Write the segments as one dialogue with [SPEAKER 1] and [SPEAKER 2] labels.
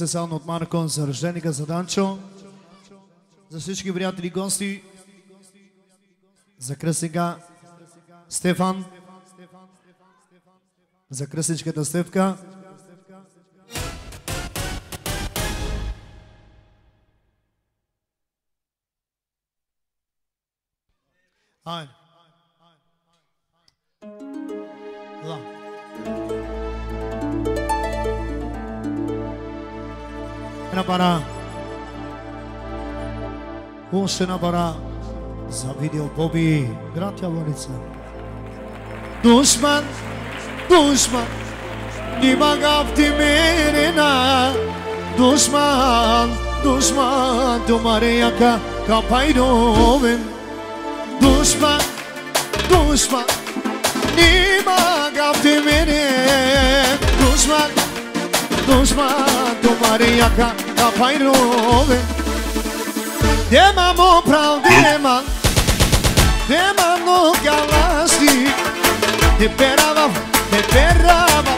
[SPEAKER 1] Специално от Маркон за рожденика за Данчо. За всички приятели гости. За кръсника Стефан. За кръсничката Стевка. Айде. Nabara. Уше набара завидел Боби, град Јаволица. Душман, душман, нима гавти мерена. Душман, душман, тумаре јака капајдовен. Душман, душман, нима гавти мерен. Душман, душман, tu tomar jaka da pajrove Dema mo prav dema Dema no galasi. Te perava, te perava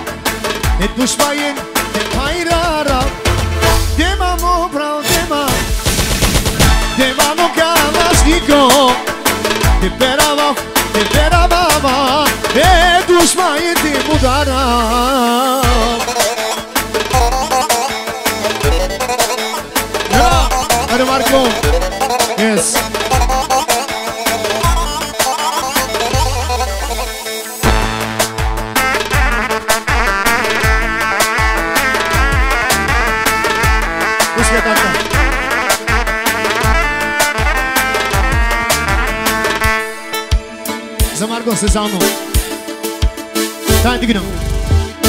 [SPEAKER 1] E tu dushmajen, te pajrara Dema mo prav dema Dema no galasniko Te perava, te perava E dushmajen te mudara. brother Marco. Yes. Zamargo se za mnom Daj e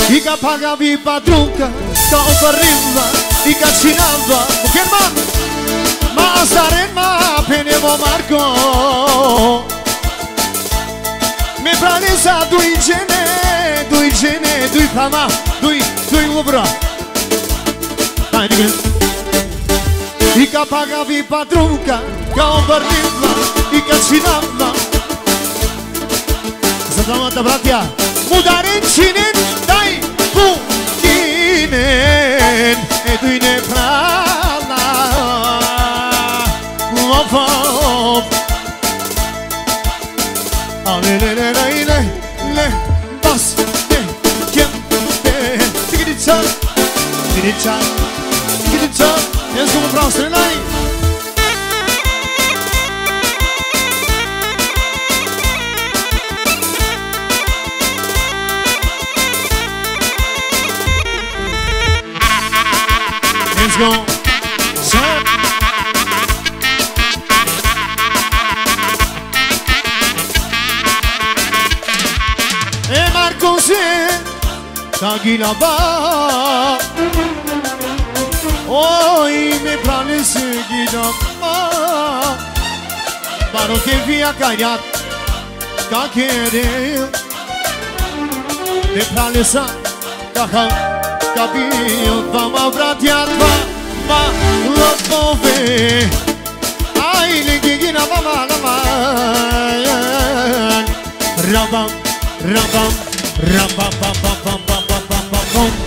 [SPEAKER 1] I ga pagavi pa drunka Kao pa rimba I ga činava pasare ma pene mo marco. Mi brani za dui gene, dui gene, dui pama, dui, dui ubra Hajde gre I ka pagavi patrunka, ka obrnitla i ka činavla Za domata bratja, mudarin činin طاب آمي لي لي لي لي لي بس لي كم لي تقدر تشال تقدر تشال تقدر تشال يزقوا براسنا نايم Let's go. barco se Sagilaba Hoy me plane Sagilaba Para que via callar Ca querer De plane Caja Capillo Vamos a bratear Vamos a mover Ay, le guiguina Vamos a la mar Rabam, rabam Ram bam bam bam bam bam bam bam bam.